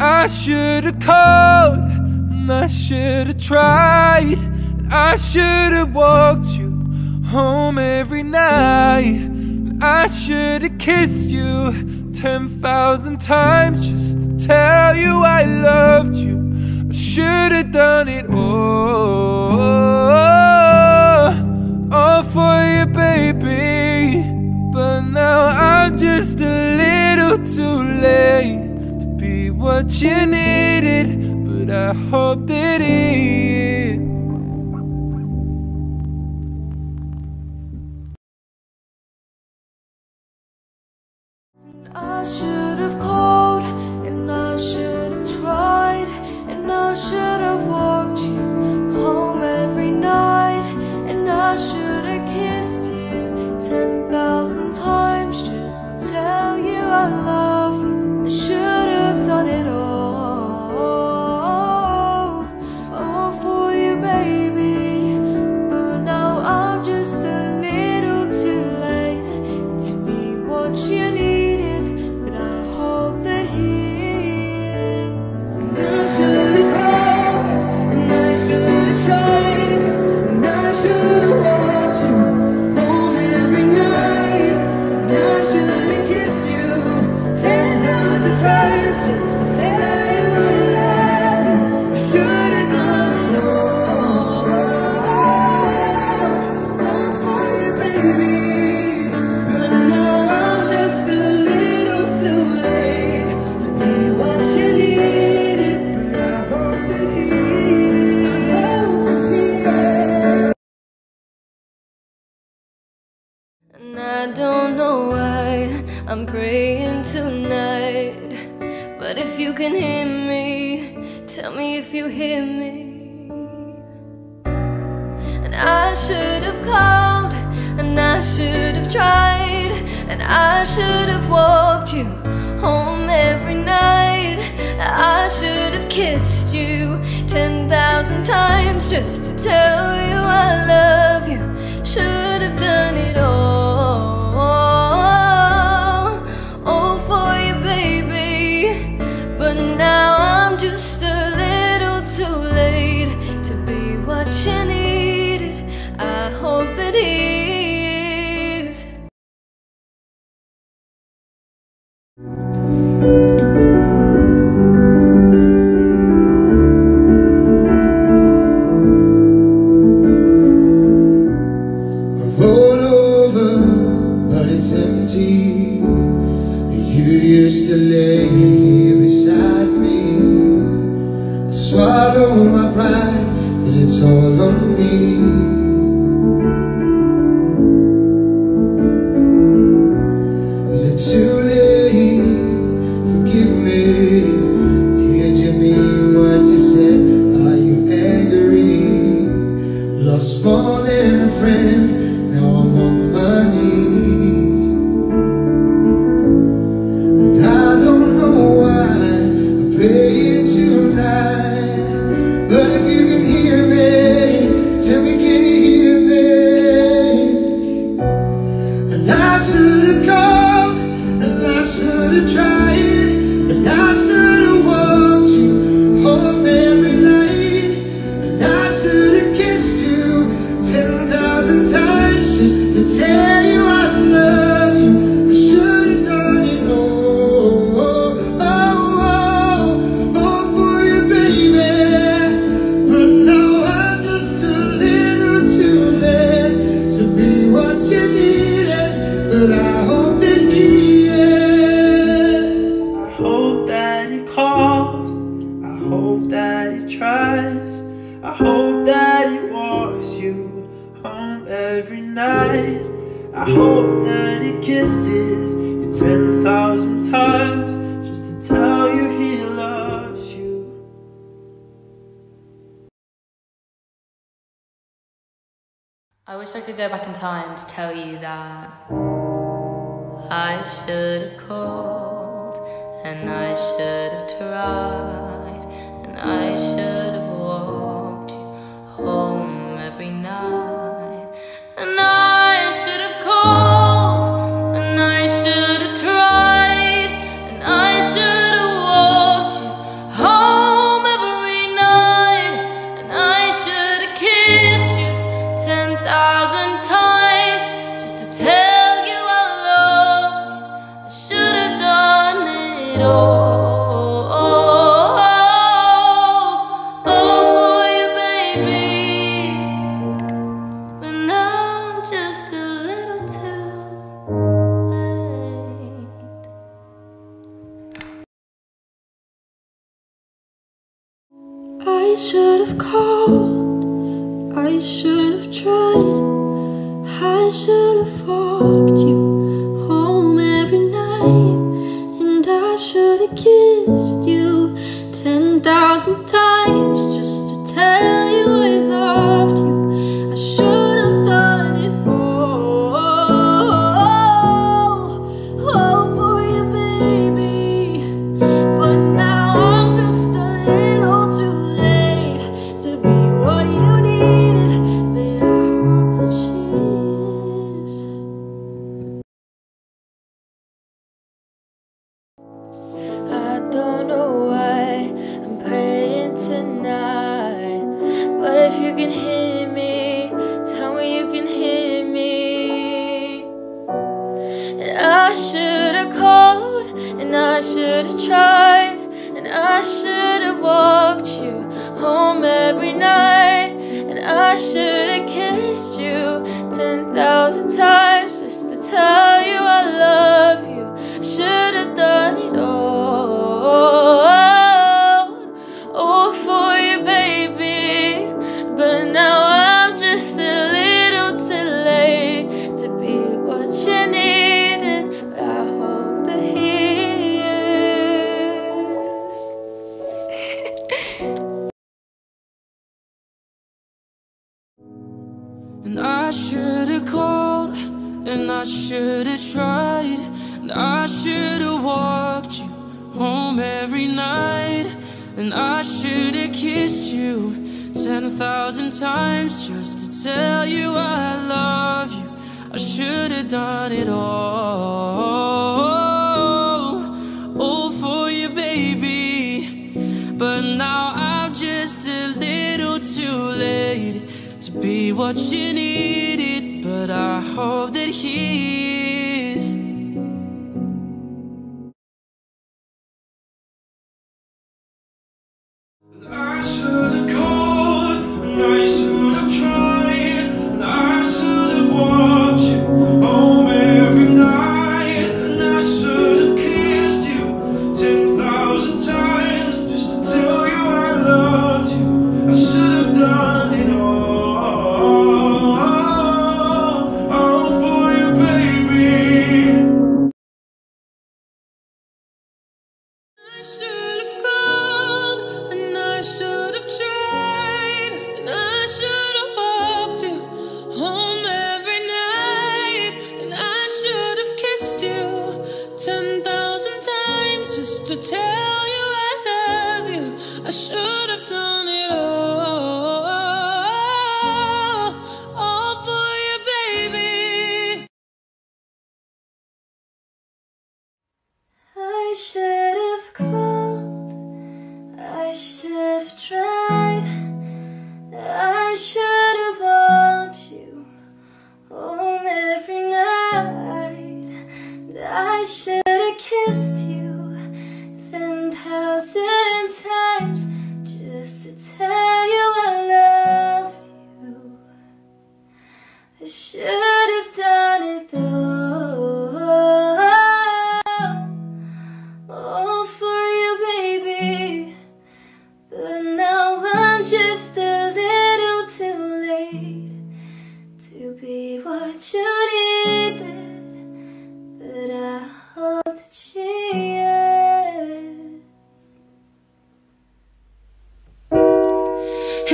I should've called and I should've tried. And I should've walked you home every night. And I should've kissed you 10,000 times just to tell you I loved you. I should've done it all, all for you, baby. But now I'm just a little what you needed, but I hope that it is. And I don't know why I'm praying tonight. But if you can hear me, tell me if you hear me. And I should have called, and I should have tried, and I should have walked you home every night. I should have kissed you 10,000 times just to tell you I hope that he tries. I hope that he walks you home every night. I hope that he kisses you 10,000 times just to tell you he loves you. I wish I could go back in time to tell you that I should have called and I should have tried. know. you ten thousand times. And I should've called, and I should've tried, and I should've walked you home every night, and I should've kissed you 10,000 times just to tell you I love you. I should've done it all, all for you, baby, but now I'm just a little too late be what you needed, but I hope that he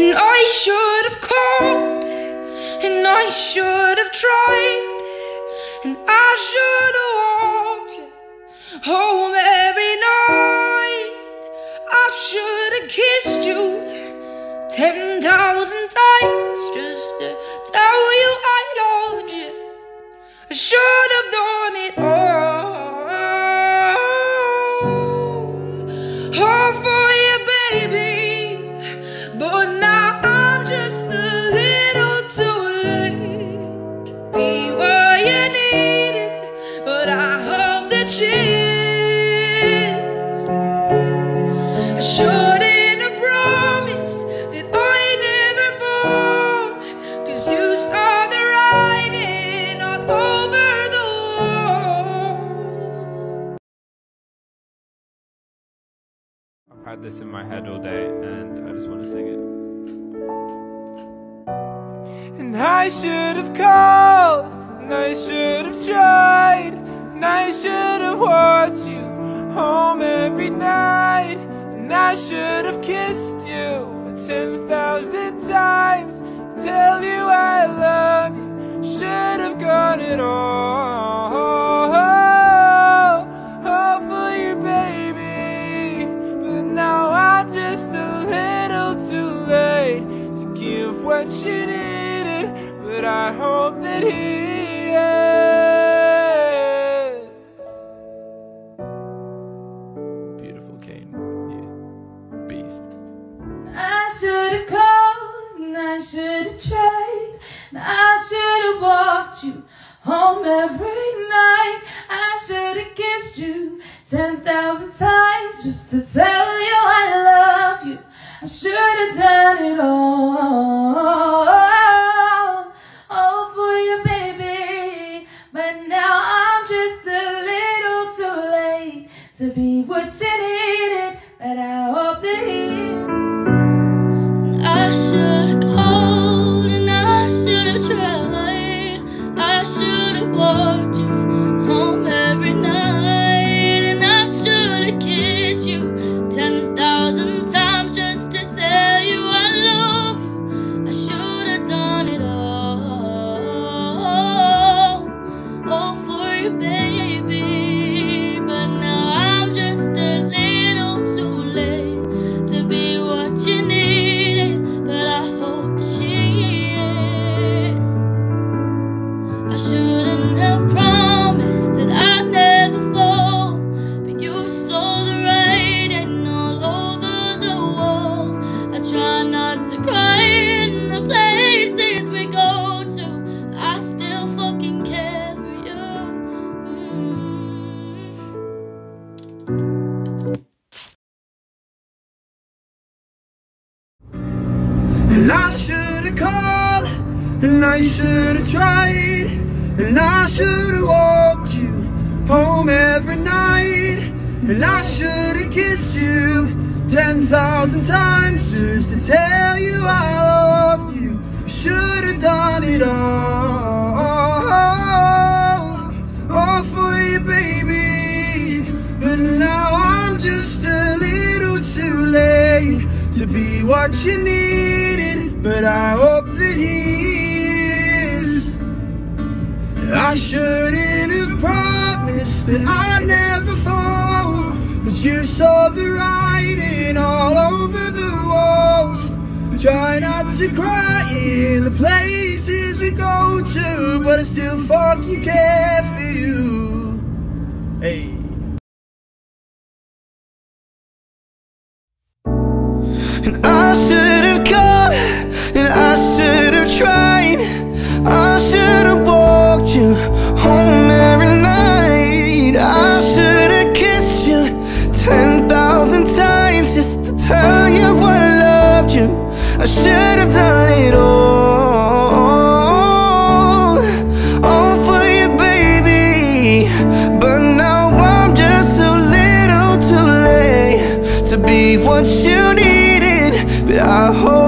And I should have called, and I should have tried, and I should have walked home every night. I should have kissed you ten thousand times just to tell you I loved you. I should. Had this in my head all day and I just want to sing it. And I should have called, and I should have tried, and I should have watched you home every night, and I should have kissed you ten thousand times, tell you I love you. Should have got it all, I should have walked you home every night. I should have kissed you 10,000 times just to tell you I love you. I should have done it all, And I should have called, and I should have tried, and I should have walked you home every night, and I should have kissed you ten thousand times just to tell you I love you. Should have done it all, all for you, baby. But now I'm just a little too late to be what you needed. But I hope that he is. I shouldn't have promised that I'd never fall. But you saw the writing all over the walls. Try not to cry in the places we go to, but I still fucking care for you. Hey. And I should I should have walked you home every night. I should have kissed you ten thousand times just to tell you what I loved you. I should have done it all, all for you, baby. But now I'm just a little too late to be what you needed. But I hope